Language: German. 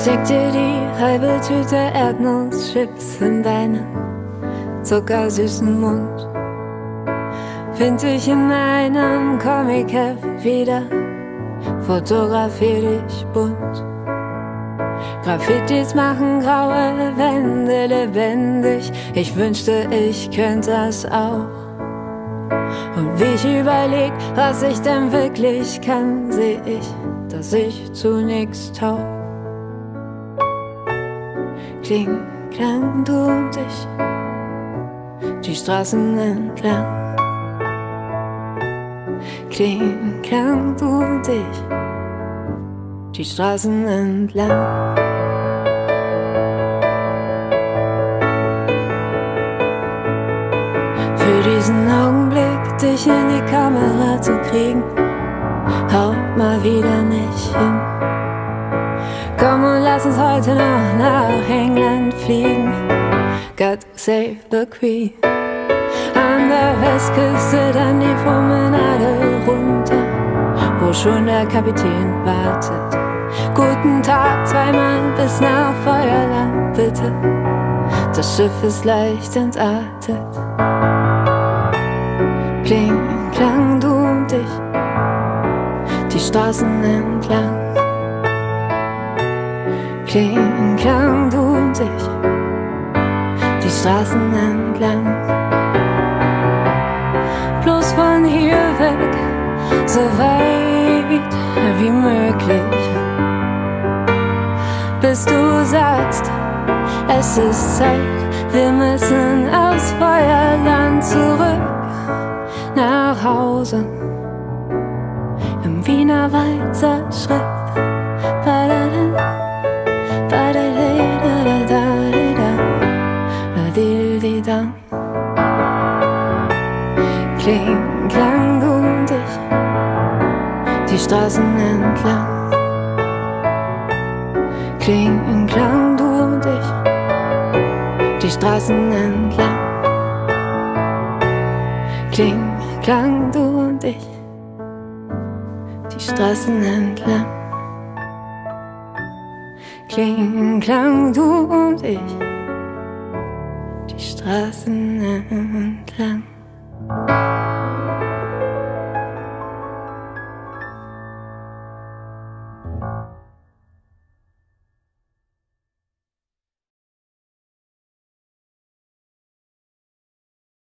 Steck dir die halbe Tüte Erdnusschips in deinen zuckersüßen Mund. Find dich in einem Comic-Heft wieder, fotografier dich bunt. Graffitis machen graue Wände lebendig. Ich wünschte, ich könnte das auch. Und wie ich überleg, was ich denn wirklich kann, seh ich, dass ich zu nix taug. Kling, klang du und ich, die Straßen entlang. Kling, klang du und ich, die Straßen entlang. Für diesen Augenblick, dich in die Kamera zu kriegen, haut mal wieder nicht hin. Heute noch nach England fliegen. God save the Queen. An der Westküste dann die Promenade runter, wo schon der Kapitän wartet. Guten Tag, zweimal bis nach Feuerland, bitte. Das Schiff ist leicht entartet. Kling, klang du und ich, die Straßen entlang. Kling, klang du und ich, die Straßen entlang. Bloß von hier weg, so weit wie möglich. Bis du sagst, es ist Zeit, wir müssen aufs Feuerland zurück nach Hause. Im Wiener Walzer Schritt. Kling, klang du und ich, die Straßen entlang. Kling, klang du und ich, die Straßen entlang. Kling, klang du und ich, die Straßen entlang. Kling, klang du und ich, die Straßen entlang.